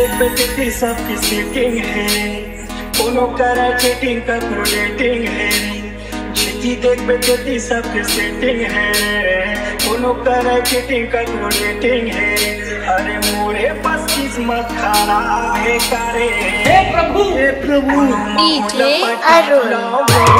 देख पे तेरी सबकी सेटिंग है कोनो करा चेटिंग का डेटिंग है जीती देख पे तेरी सबकी सेटिंग है कोनो करा चेटिंग का डेटिंग है अरे मोरे पास किस्मत खराब है करे। हे प्रभु। हे प्रभु। DJ Arun.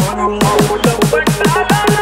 i'm Thank you.